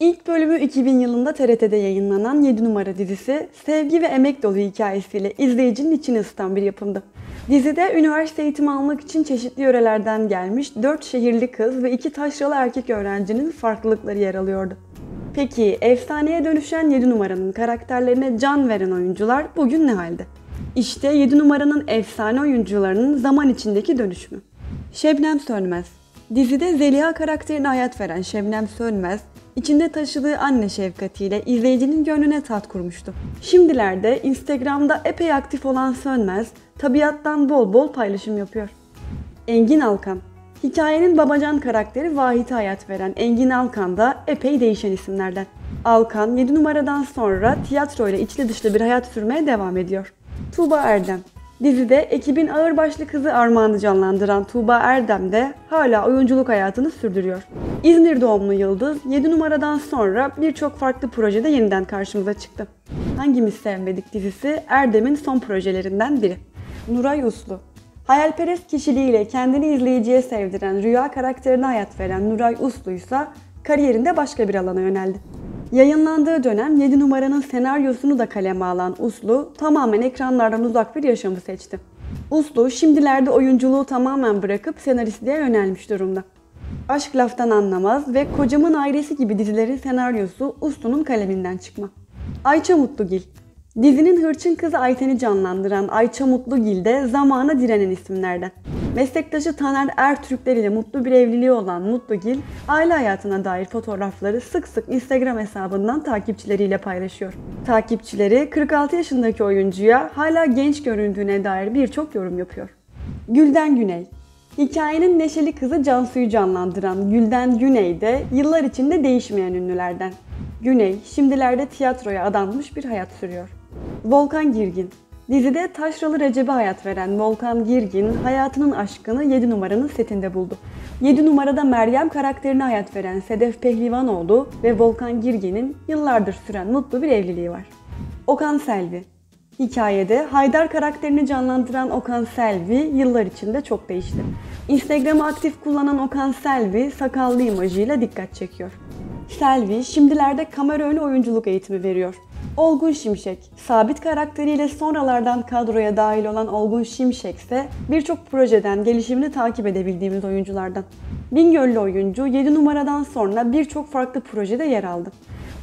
İlk bölümü 2000 yılında TRT'de yayınlanan 7 numara dizisi sevgi ve emek dolu hikayesiyle izleyicinin içini ısıtan bir yapımdı. Dizide üniversite eğitimi almak için çeşitli yörelerden gelmiş 4 şehirli kız ve 2 taşralı erkek öğrencinin farklılıkları yer alıyordu. Peki efsaneye dönüşen 7 numaranın karakterlerine can veren oyuncular bugün ne halde? İşte 7 numaranın efsane oyuncularının zaman içindeki dönüşümü. Şebnem Sönmez Dizide Zeliha karakterine hayat veren Şebnem Sönmez, içinde taşıdığı anne şefkatiyle izleyicinin gönlüne tat kurmuştu. Şimdilerde Instagram'da epey aktif olan Sönmez, tabiattan bol bol paylaşım yapıyor. Engin Alkan Hikayenin babacan karakteri Vahit'e hayat veren Engin Alkan da epey değişen isimlerden. Alkan 7 numaradan sonra tiyatro ile içli dışlı bir hayat sürmeye devam ediyor. Tuğba Erdem Dizide ekibin ağırbaşlı kızı Armağan'ı canlandıran Tuğba Erdem de hala oyunculuk hayatını sürdürüyor. İzmir doğumlu Yıldız 7 numaradan sonra birçok farklı projede yeniden karşımıza çıktı. Hangimiz sevmedik dizisi Erdem'in son projelerinden biri. Nuray Uslu Hayalperest kişiliğiyle kendini izleyiciye sevdiren Rüya karakterine hayat veren Nuray Uslu ise kariyerinde başka bir alana yöneldi. Yayınlandığı dönem 7 numaranın senaryosunu da kaleme alan Uslu tamamen ekranlardan uzak bir yaşamı seçti. Uslu şimdilerde oyunculuğu tamamen bırakıp senaristliğe yönelmiş durumda. Aşk Laftan Anlamaz ve Kocamın Ailesi gibi dizilerin senaryosu Uslu'nun kaleminden çıkma. Ayça Mutlugil Dizinin hırçın kızı Ayten'i canlandıran Ayça Mutlugil de zamana direnen isimlerden. Meslektaşı Taner Ertürkler ile mutlu bir evliliği olan Mutlugil, aile hayatına dair fotoğrafları sık sık Instagram hesabından takipçileriyle paylaşıyor. Takipçileri 46 yaşındaki oyuncuya hala genç göründüğüne dair birçok yorum yapıyor. Gülden Güney Hikayenin neşeli kızı Cansu'yu canlandıran Gülden Güney de yıllar içinde değişmeyen ünlülerden. Güney, şimdilerde tiyatroya adanmış bir hayat sürüyor. Volkan Girgin Dizide taşralı Recep'e hayat veren Volkan Girgin, hayatının aşkını 7 numaranın setinde buldu. 7 numarada Meryem karakterine hayat veren Sedef Pehlivanoğlu ve Volkan Girgin'in yıllardır süren mutlu bir evliliği var. Okan Selvi Hikayede Haydar karakterini canlandıran Okan Selvi yıllar içinde çok değişti. Instagram'ı aktif kullanan Okan Selvi sakallı imajıyla dikkat çekiyor. Selvi şimdilerde kamera önü oyunculuk eğitimi veriyor. Olgun Şimşek, sabit karakteriyle sonralardan kadroya dahil olan Olgun Şimşek ise birçok projeden gelişimini takip edebildiğimiz oyunculardan. Bingöllü oyuncu 7 numaradan sonra birçok farklı projede yer aldı.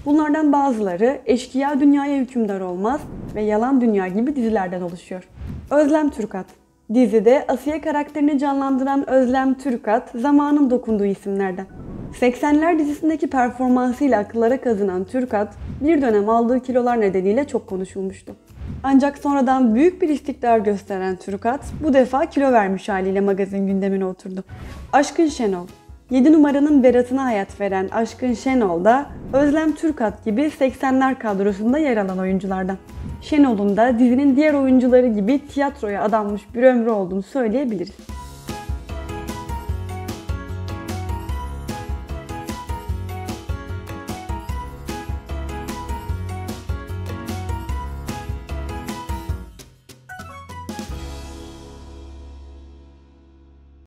Bunlardan bazıları Eşkıya Dünyaya Hükümdar Olmaz ve Yalan Dünya gibi dizilerden oluşuyor. Özlem Türkat Dizide Asiye karakterini canlandıran Özlem Türkat zamanın dokunduğu isimlerden. 80'ler dizisindeki performansıyla akıllara kazınan Türkat, bir dönem aldığı kilolar nedeniyle çok konuşulmuştu. Ancak sonradan büyük bir istikrar gösteren Türkat, bu defa kilo vermiş haliyle magazin gündemine oturdu. Aşkın Şenol 7 numaranın Berat'ına hayat veren Aşkın Şenol da Özlem Türkat gibi 80'ler kadrosunda yer alan oyunculardan. Şenol'un da dizinin diğer oyuncuları gibi tiyatroya adanmış bir ömrü olduğunu söyleyebiliriz.